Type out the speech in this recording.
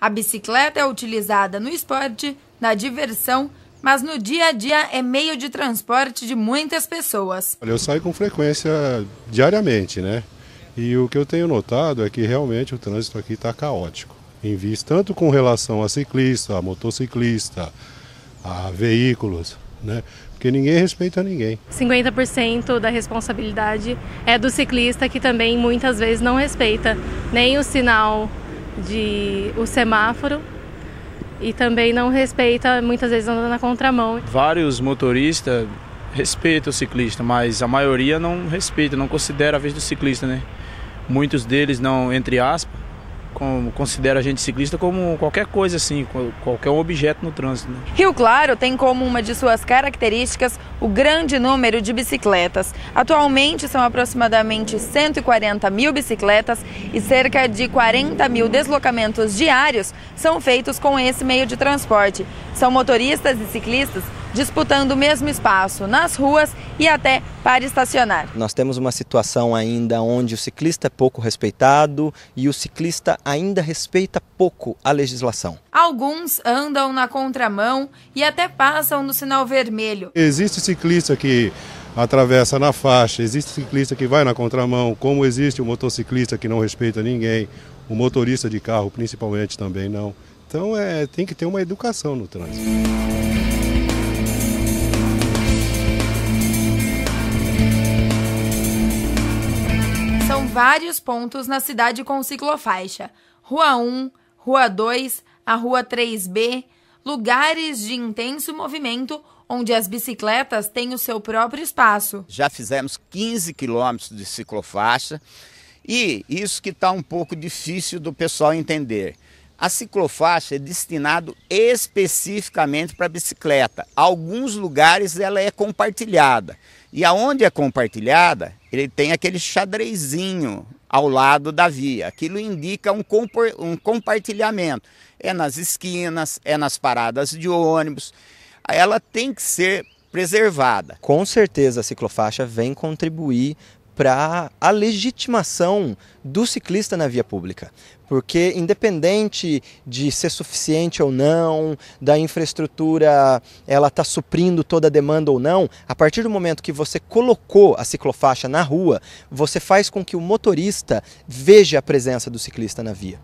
A bicicleta é utilizada no esporte, na diversão, mas no dia a dia é meio de transporte de muitas pessoas. Eu saio com frequência diariamente, né? E o que eu tenho notado é que realmente o trânsito aqui está caótico. Em vista tanto com relação a ciclista, a motociclista, a veículos, né? Porque ninguém respeita ninguém. 50% da responsabilidade é do ciclista que também muitas vezes não respeita nem o sinal de o semáforo e também não respeita, muitas vezes anda na contramão. Vários motoristas respeitam o ciclista, mas a maioria não respeita, não considera a vez do ciclista, né? Muitos deles não, entre aspas, como, considera a gente ciclista como qualquer coisa assim, qualquer objeto no trânsito. Né? Rio Claro tem como uma de suas características o grande número de bicicletas. Atualmente são aproximadamente 140 mil bicicletas e cerca de 40 mil deslocamentos diários são feitos com esse meio de transporte. São motoristas e ciclistas disputando o mesmo espaço nas ruas e até para estacionar. Nós temos uma situação ainda onde o ciclista é pouco respeitado e o ciclista ainda respeita pouco a legislação. Alguns andam na contramão e até passam no sinal vermelho. Existe ciclista que atravessa na faixa, existe ciclista que vai na contramão, como existe o motociclista que não respeita ninguém, o motorista de carro principalmente também não. Então é, tem que ter uma educação no trânsito. Vários pontos na cidade com ciclofaixa. Rua 1, Rua 2, a Rua 3B, lugares de intenso movimento onde as bicicletas têm o seu próprio espaço. Já fizemos 15 quilômetros de ciclofaixa e isso que está um pouco difícil do pessoal entender. A ciclofaixa é destinado especificamente para bicicleta. Alguns lugares ela é compartilhada. E aonde é compartilhada, ele tem aquele xadrezinho ao lado da via. Aquilo indica um, um compartilhamento. É nas esquinas, é nas paradas de ônibus. Ela tem que ser preservada. Com certeza a ciclofaixa vem contribuir para a legitimação do ciclista na via pública. Porque, independente de ser suficiente ou não, da infraestrutura ela está suprindo toda a demanda ou não, a partir do momento que você colocou a ciclofaixa na rua, você faz com que o motorista veja a presença do ciclista na via.